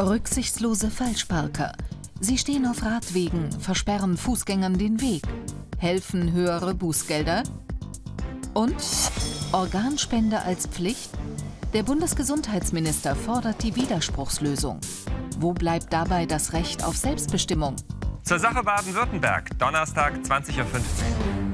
Rücksichtslose Falschparker. Sie stehen auf Radwegen, versperren Fußgängern den Weg. Helfen höhere Bußgelder? Und Organspende als Pflicht? Der Bundesgesundheitsminister fordert die Widerspruchslösung. Wo bleibt dabei das Recht auf Selbstbestimmung? Zur Sache Baden-Württemberg, Donnerstag 20.15 Uhr.